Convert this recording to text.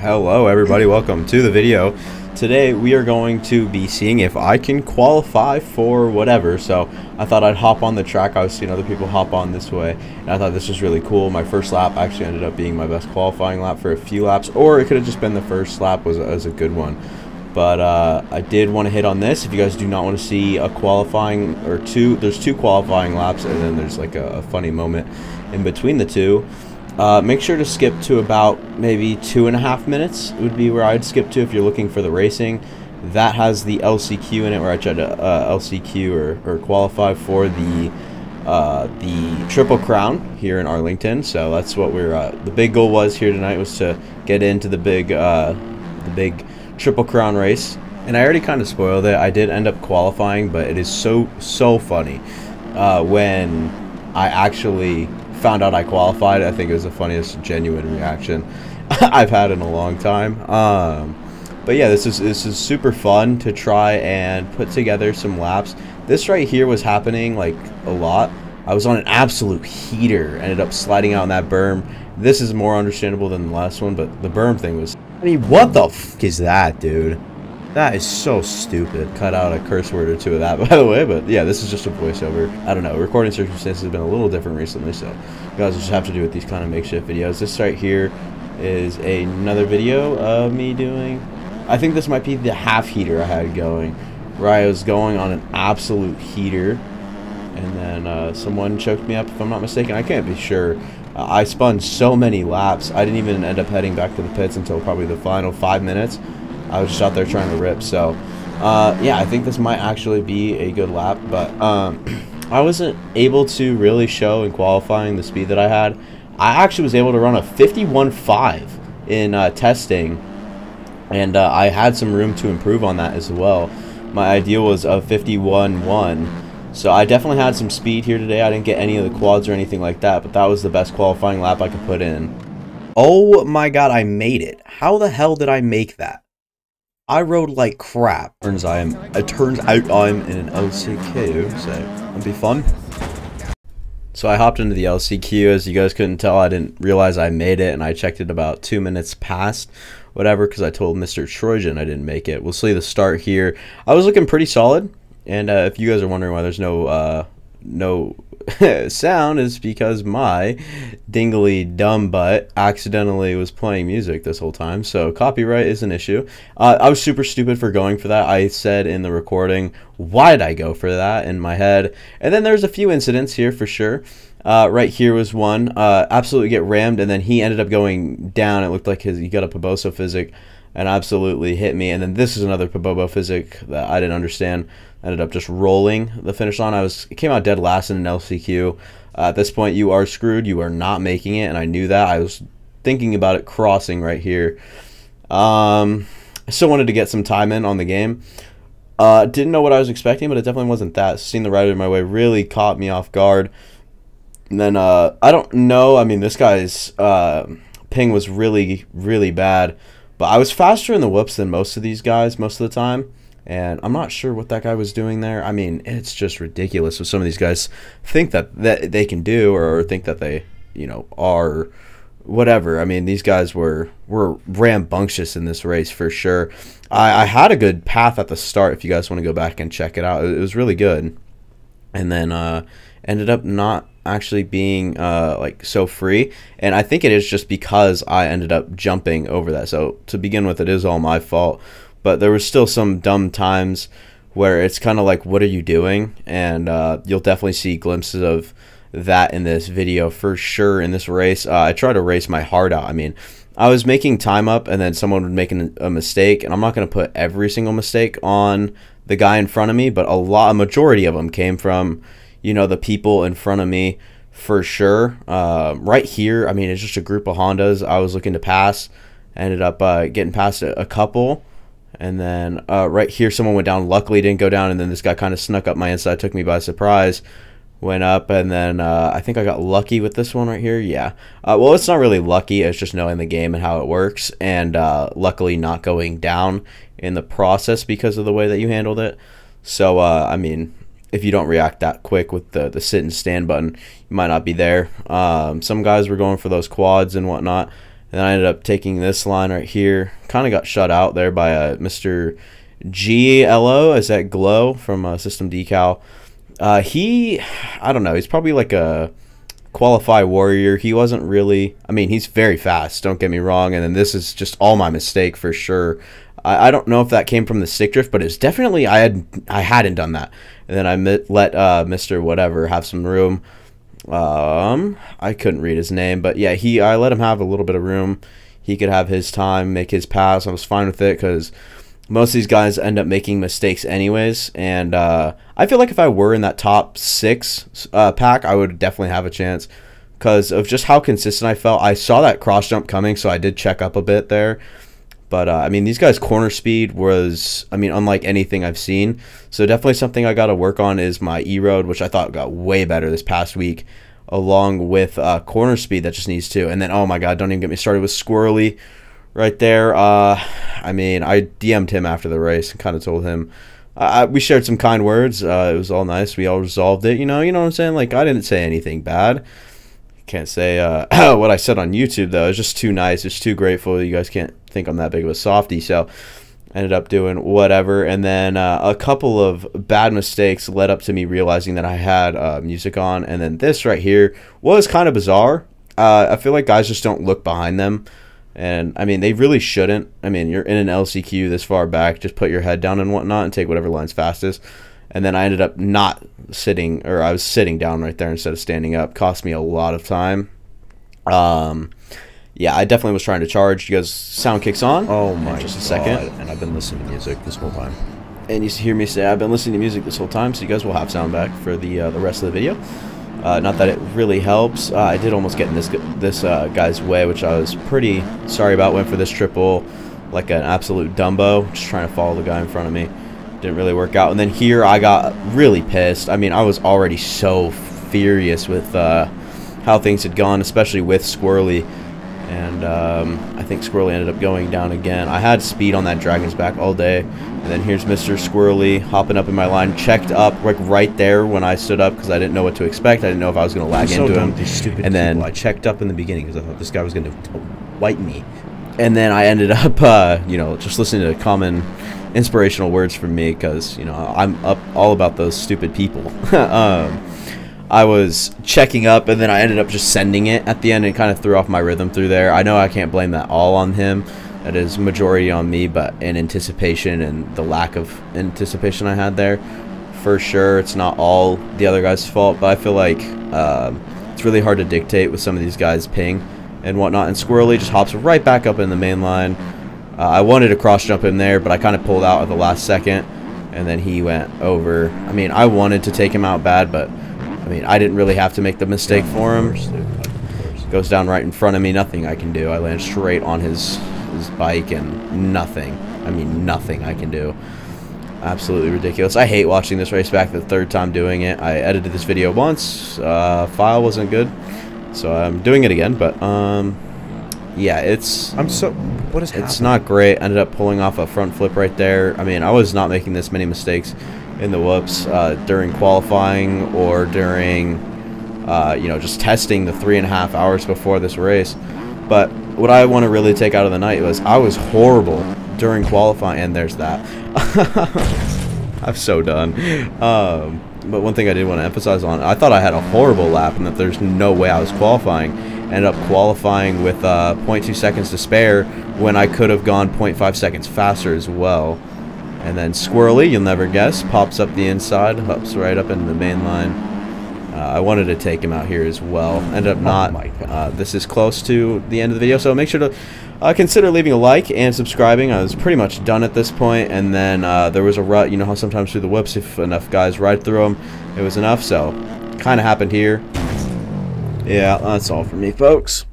Hello everybody, welcome to the video. Today we are going to be seeing if I can qualify for whatever. So I thought I'd hop on the track. I was seeing other people hop on this way and I thought this was really cool. My first lap actually ended up being my best qualifying lap for a few laps or it could have just been the first lap was, was a good one. But uh, I did want to hit on this. If you guys do not want to see a qualifying or two, there's two qualifying laps and then there's like a, a funny moment in between the two. Uh, make sure to skip to about maybe two and a half minutes would be where I'd skip to if you're looking for the racing. That has the LCQ in it where I tried to uh, LCQ or, or qualify for the uh, the Triple Crown here in Arlington. So that's what we're uh, the big goal was here tonight was to get into the big uh, the big Triple Crown race. And I already kind of spoiled it. I did end up qualifying, but it is so so funny uh, when I actually found out I qualified, I think it was the funniest genuine reaction I've had in a long time. Um, but yeah, this is this is super fun to try and put together some laps. This right here was happening like a lot. I was on an absolute heater, ended up sliding out on that berm. This is more understandable than the last one, but the berm thing was. I mean, what the f is that, dude? That is so stupid. Cut out a curse word or two of that, by the way. But yeah, this is just a voiceover. I don't know. Recording circumstances have been a little different recently, so you guys just have to do with these kind of makeshift videos. This right here is another video of me doing. I think this might be the half heater I had going, where I was going on an absolute heater, and then uh, someone choked me up, if I'm not mistaken. I can't be sure. Uh, I spun so many laps. I didn't even end up heading back to the pits until probably the final five minutes. I was just out there trying to rip. So, uh, yeah, I think this might actually be a good lap. But um, I wasn't able to really show in qualifying the speed that I had. I actually was able to run a 51.5 in uh, testing. And uh, I had some room to improve on that as well. My ideal was a 51.1. So I definitely had some speed here today. I didn't get any of the quads or anything like that. But that was the best qualifying lap I could put in. Oh my god, I made it. How the hell did I make that? I rode like crap. Turns I am. It turns out I'm in an LCQ, so it'll be fun. So I hopped into the LCQ. As you guys couldn't tell, I didn't realize I made it, and I checked it about two minutes past, whatever, because I told Mr. Trojan I didn't make it. We'll see the start here. I was looking pretty solid, and uh, if you guys are wondering why there's no uh, no sound is because my dingly dumb butt accidentally was playing music this whole time. So copyright is an issue. Uh, I was super stupid for going for that. I said in the recording, why did I go for that in my head? And then there's a few incidents here for sure. Uh, right here was one. Uh, absolutely get rammed, and then he ended up going down. It looked like his he got a Poboso physic and absolutely hit me. And then this is another Pobobo physic that I didn't understand. Ended up just rolling the finish line. I was came out dead last in an LCQ. Uh, at this point, you are screwed. You are not making it, and I knew that. I was thinking about it crossing right here. Um, I still wanted to get some time in on the game. Uh, didn't know what I was expecting, but it definitely wasn't that. Seeing the rider in my way really caught me off guard. And then uh, I don't know. I mean, this guy's uh, ping was really, really bad. But I was faster in the whoops than most of these guys most of the time. And I'm not sure what that guy was doing there. I mean, it's just ridiculous what some of these guys think that, that they can do or think that they, you know, are whatever. I mean, these guys were were rambunctious in this race for sure. I, I had a good path at the start. If you guys want to go back and check it out, it was really good. And then uh, ended up not actually being uh, like so free and i think it is just because i ended up jumping over that so to begin with it is all my fault but there was still some dumb times where it's kind of like what are you doing and uh, you'll definitely see glimpses of that in this video for sure in this race uh, i try to race my heart out i mean i was making time up and then someone would make a mistake and i'm not going to put every single mistake on the guy in front of me but a lot a majority of them came from you know, the people in front of me for sure. Uh, right here, I mean, it's just a group of Hondas I was looking to pass. Ended up uh, getting past a, a, couple. And then uh, right here, someone went down. Luckily, didn't go down. And then this guy kind of snuck up my inside, took me by surprise. Went up, and then uh, I think I got lucky with this one right here. Yeah. Uh, well, it's not really lucky. It's just knowing the game and how it works. And uh, luckily, not going down in the process because of the way that you handled it. So, I mean, if you don't react that quick with the, the sit and stand button, you might not be there. Um, some guys were going for those quads and whatnot, And I ended up taking this line right here. Kind of got shut out there by uh, Mr. GLO. Is that Glow from uh, System Decal? Uh, he, I don't know. He's probably like a qualify warrior. He wasn't really. I mean, he's very fast. Don't get me wrong. And then this is just all my mistake for sure. I, I don't know if that came from the stick drift, but it's definitely I had I hadn't done that. And then I met, let uh, Mister Whatever have some room. Um, I couldn't read his name, but yeah, he I let him have a little bit of room. He could have his time, make his pass. I was fine with it because most of these guys end up making mistakes anyways. And uh, I feel like if I were in that top six uh, pack, I would definitely have a chance because of just how consistent I felt. I saw that cross jump coming, so I did check up a bit there. But uh, I mean, these guys' corner speed was, I mean, unlike anything I've seen. So definitely something I got to work on is my E road, which I thought got way better this past week, along with uh, corner speed that just needs to. And then, oh my God, don't even get me started with Squirrely right there. Uh, I mean, I DM'd him after the race and kind of told him. Uh, we shared some kind words. Uh, it was all nice. We all resolved it. You know, you know what I'm saying. Like I didn't say anything bad. Can't say uh, what I said on YouTube though. It's just too nice. It's too grateful. You guys can't think I'm that big of a softy. So ended up doing whatever. And then uh, a couple of bad mistakes led up to me realizing that I had uh, music on. And then this right here was kind of bizarre. Uh, I feel like guys just don't look behind them. And I mean, they really shouldn't. I mean, you're in an LCQ this far back, just put your head down and whatnot and take whatever line's fastest. And then I ended up not sitting, or I was sitting down right there instead of standing up. Cost me a lot of time. Um, yeah, I definitely was trying to charge. You guys, sound kicks on. Oh my just a God. second. And I've been listening to music this whole time. And you hear me say I've been listening to music this whole time, so you guys will have sound back for the uh, the rest of the video. Uh, not that it really helps. Uh, I did almost get in this this uh, guy's way, which I was pretty sorry about. Went for this triple like an absolute Dumbo, just trying to follow the guy in front of me. Didn't really work out. And then here I got really pissed. I mean, I was already so furious with uh, how things had gone, especially with Squirrely. And um, I think Squirrely ended up going down again. I had speed on that Dragon's back all day. And then here's Mr. Squirrely hopping up in my line, checked up like right there when I stood up because I didn't know what to expect. I didn't know if I was going to lag so into him. Stupid and then people. I checked up in the beginning because I thought this guy was going to wipe me. and then I ended up, uh, you know, just listening to common inspirational words from me because you know I'm up all about those stupid people. um, I was checking up, and then I ended up just sending it at the end, and kind of threw off my rhythm through there. I know I can't blame that all on him. That is majority on me, but in anticipation and the lack of anticipation I had there, for sure, it's not all the other guy's fault. But I feel like um, it's really hard to dictate with some of these guys ping and whatnot. And Squirrely just hops right back up in the main line. Uh, I wanted to cross jump him there, but I kind of pulled out at the last second, and then he went over. I mean, I wanted to take him out bad, but I mean, I didn't really have to make the mistake for him. Goes down right in front of me. Nothing I can do. I land straight on his his bike, and nothing. I mean, nothing I can do. Absolutely ridiculous. I hate watching this race back the third time doing it. I edited this video once. Uh, file wasn't good, so I'm doing it again. But um, yeah, it's I'm so. What is it's happening? not great. Ended up pulling off a front flip right there. I mean, I was not making this many mistakes in the whoops uh, during qualifying or during, uh, you know, just testing the three and a half hours before this race. But what I want to really take out of the night was I was horrible during qualifying, and there's that. I'm so done. Um, but one thing I did want to emphasize on, I thought I had a horrible lap and that there's no way I was qualifying. Ended up qualifying with uh, 0.2 seconds to spare when I could have gone 0.5 seconds faster as well. And then Squirrely, you'll never guess, pops up the inside, hops right up into the main line. Uh, I wanted to take him out here as well. Ended up not. Uh, this is close to the end of the video, so make sure to uh, consider leaving a like and subscribing. I was pretty much done at this point, and then uh, there was a rut. You know how sometimes through the whoops, if enough guys ride through them, it was enough. So, kind of happened here. Yeah, that's all for me, folks.